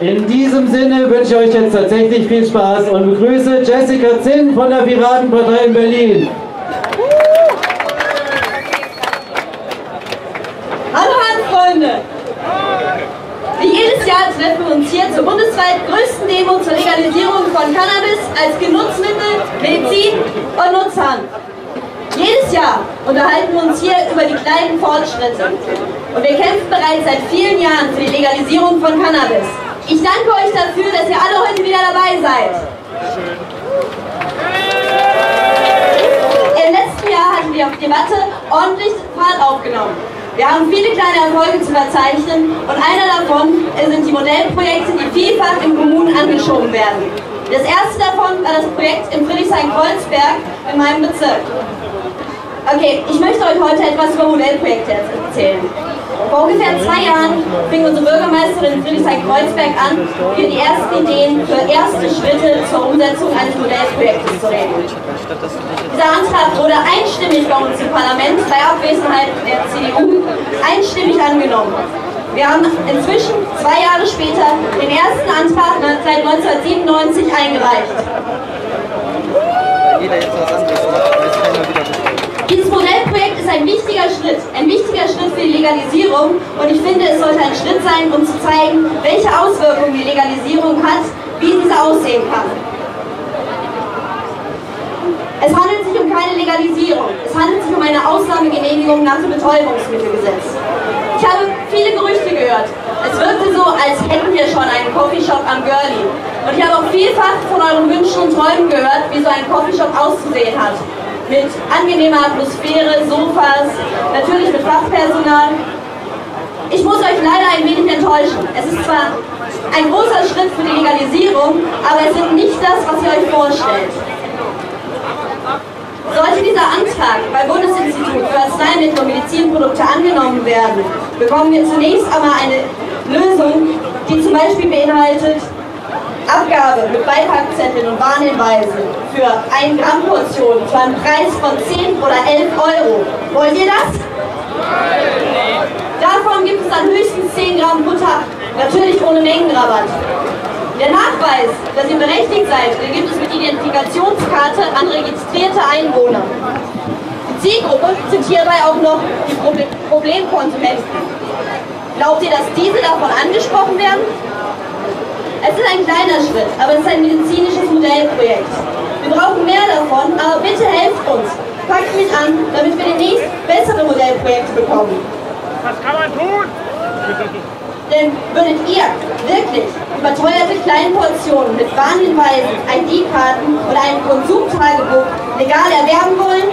In diesem Sinne wünsche ich euch jetzt tatsächlich viel Spaß und begrüße Jessica Zinn von der Piratenpartei in Berlin. Hallo Handfreunde! Wie jedes Jahr treffen wir uns hier zur bundesweit größten Demo zur Legalisierung von Cannabis als Genutzmittel, Medizin und Nutzhand. Jedes Jahr unterhalten wir uns hier über die kleinen Fortschritte. Und wir kämpfen bereits seit vielen Jahren für die Legalisierung von Cannabis. Ich danke euch dafür, dass ihr alle heute wieder dabei seid. Im letzten Jahr hatten die Debatte ordentlich Fahrt aufgenommen. Wir haben viele kleine Erfolge zu verzeichnen und einer davon sind die Modellprojekte, die vielfach in Kommunen angeschoben werden. Das erste davon war das Projekt in Friedrichshain-Kreuzberg in meinem Bezirk. Okay, ich möchte euch heute etwas über Modellprojekte erzählen. Vor ungefähr zwei Jahren fing unsere Bürgermeisterin Friedrichshain-Kreuzberg an, hier die ersten Ideen für erste Schritte zur Umsetzung eines Modellprojektes zu reden. Dieser Antrag wurde einstimmig bei uns im Parlament, bei Abwesenheit der CDU, einstimmig angenommen. Wir haben inzwischen, zwei Jahre später, den ersten Antrag seit 1997 eingereicht. Jeder jetzt was anderes macht, weiß keiner wieder dieses Modellprojekt ist ein wichtiger Schritt, ein wichtiger Schritt für die Legalisierung und ich finde, es sollte ein Schritt sein, um zu zeigen, welche Auswirkungen die Legalisierung hat, wie diese aussehen kann. Es handelt sich um keine Legalisierung, es handelt sich um eine Ausnahmegenehmigung nach dem Betäubungsmittelgesetz. Ich habe viele Gerüchte gehört. Es wirkte so, als hätten wir schon einen Coffeeshop am Girlie. Und ich habe auch vielfach von euren Wünschen und Träumen gehört, wie so ein Coffeeshop auszusehen hat mit angenehmer Atmosphäre, Sofas, natürlich mit Fachpersonal. Ich muss euch leider ein wenig enttäuschen. Es ist zwar ein großer Schritt für die Legalisierung, aber es ist nicht das, was ihr euch vorstellt. Sollte dieser Antrag beim Bundesinstitut für Arzneimittel und Medizinprodukte angenommen werden, bekommen wir zunächst einmal eine Lösung, die zum Beispiel beinhaltet, Abgabe mit Beipackzetteln und Warnhinweisen für 1 Gramm Portion zu einem Preis von 10 oder 11 Euro. Wollt ihr das? Davon gibt es dann höchstens 10 Gramm pro Tag, natürlich ohne Mengenrabatt. Der Nachweis, dass ihr berechtigt seid, den gibt es mit Identifikationskarte an registrierte Einwohner. Die Zielgruppe sind hierbei auch noch die Problemkonsumenten. Glaubt ihr, dass diese davon angesprochen werden? Kleiner Schritt, aber es ist ein medizinisches Modellprojekt. Wir brauchen mehr davon, aber bitte helft uns. Packt mit an, damit wir demnächst bessere Modellprojekte bekommen. Was kann man tun? Denn würdet ihr wirklich überteuerte kleine Portionen mit Warnhinweisen, ID-Karten oder einem Konsumtagebuch legal erwerben wollen?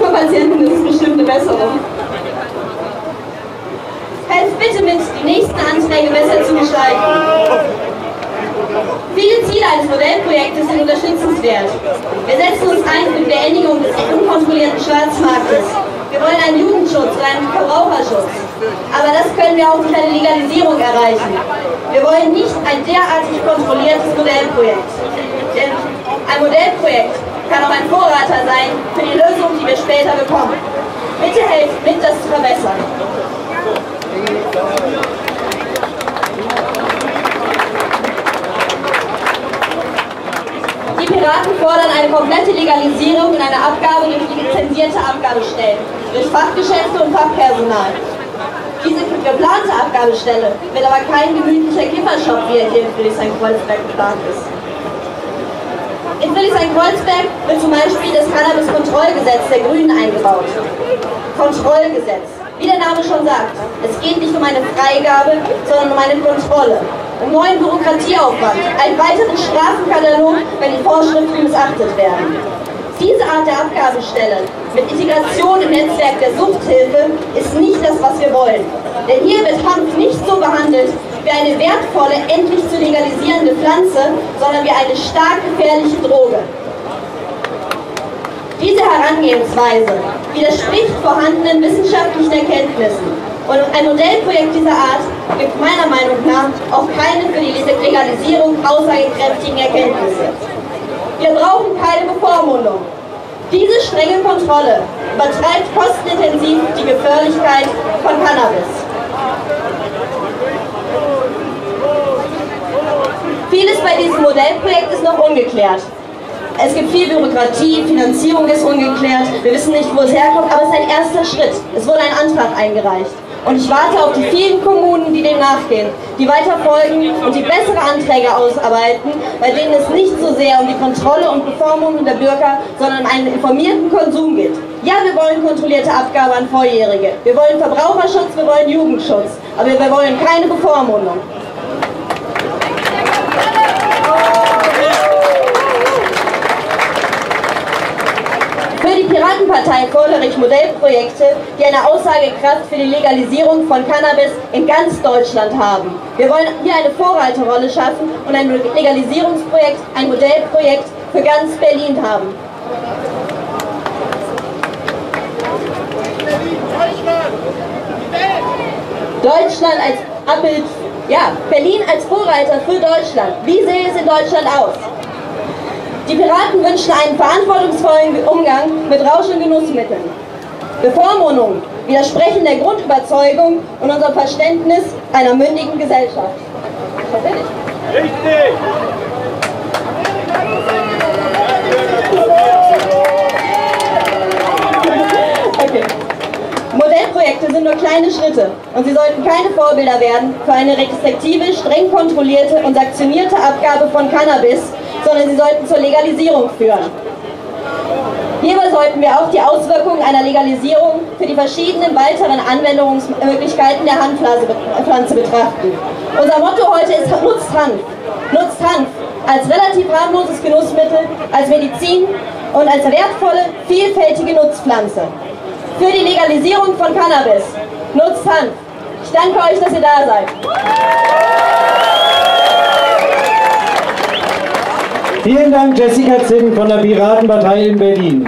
Für Patienten ist es bestimmt eine Besserung. Helft bitte mit, die Anträge besser zu gestalten. Viele Ziele eines Modellprojektes sind unterstützenswert. Wir setzen uns ein für die Beendigung des unkontrollierten Schwarzmarktes. Wir wollen einen Jugendschutz und einen Verbraucherschutz. Aber das können wir auch durch eine Legalisierung erreichen. Wir wollen nicht ein derartig kontrolliertes Modellprojekt. Denn ein Modellprojekt kann auch ein Vorreiter sein für die Lösung, die wir später bekommen. Bitte helft mit, das zu verbessern. Die Piraten fordern eine komplette Legalisierung in einer Abgabe durch lizenzierte Abgabestellen, durch Fachgeschäfte und Fachpersonal. Diese geplante Abgabestelle wird aber kein gemütlicher Kiffershop, wie er hier in Friedrichshain-Kreuzberg geplant ist. In Friedrichshain-Kreuzberg wird zum Beispiel das Cannabis-Kontrollgesetz der Grünen eingebaut. Kontrollgesetz. Wie der Name schon sagt, es geht nicht um eine Freigabe, sondern um eine Kontrolle, um neuen Bürokratieaufwand, einen weiteren Strafenkatalog, wenn die Vorschriften missachtet werden. Diese Art der Abgabestelle mit Integration im Netzwerk der Suchthilfe ist nicht das, was wir wollen. Denn hier wird Hanf nicht so behandelt wie eine wertvolle, endlich zu legalisierende Pflanze, sondern wie eine stark gefährliche Droge. Diese Herangehensweise widerspricht vorhandenen wissenschaftlichen Erkenntnissen und ein Modellprojekt dieser Art gibt meiner Meinung nach auch keine für die Legalisierung aussagekräftigen Erkenntnisse. Wir brauchen keine Bevormundung. Diese strenge Kontrolle übertreibt kostenintensiv die Gefährlichkeit von Cannabis. Vieles bei diesem Modellprojekt ist noch ungeklärt. Es gibt viel Bürokratie, Finanzierung ist ungeklärt, wir wissen nicht, wo es herkommt, aber es ist ein erster Schritt. Es wurde ein Antrag eingereicht. Und ich warte auf die vielen Kommunen, die dem nachgehen, die weiter folgen und die bessere Anträge ausarbeiten, bei denen es nicht so sehr um die Kontrolle und Bevormundung der Bürger, sondern um einen informierten Konsum geht. Ja, wir wollen kontrollierte Abgabe an Vorjährige. Wir wollen Verbraucherschutz, wir wollen Jugendschutz. Aber wir wollen keine Bevormundung. Für die Piratenpartei fordere ich Modellprojekte, die eine Aussagekraft für die Legalisierung von Cannabis in ganz Deutschland haben. Wir wollen hier eine Vorreiterrolle schaffen und ein Legalisierungsprojekt, ein Modellprojekt für ganz Berlin haben. Deutschland als Abbild, ja, Berlin als Vorreiter für Deutschland. Wie sähe es in Deutschland aus? Die Piraten wünschen einen verantwortungsvollen Umgang mit Rausch- und Genussmitteln. Bevormundung widersprechen der Grundüberzeugung und unserem Verständnis einer mündigen Gesellschaft. Richtig! Okay. Modellprojekte sind nur kleine Schritte und sie sollten keine Vorbilder werden für eine restriktive, streng kontrollierte und sanktionierte Abgabe von Cannabis sondern sie sollten zur Legalisierung führen. Hierbei sollten wir auch die Auswirkungen einer Legalisierung für die verschiedenen weiteren Anwendungsmöglichkeiten der Handpflanze betrachten. Unser Motto heute ist Nutzt Hanf. Nutzt Hanf als relativ harmloses Genussmittel, als Medizin und als wertvolle, vielfältige Nutzpflanze. Für die Legalisierung von Cannabis. Nutzt Hanf. Ich danke euch, dass ihr da seid. Vielen Dank, Jessica Zinn von der Piratenpartei in Berlin.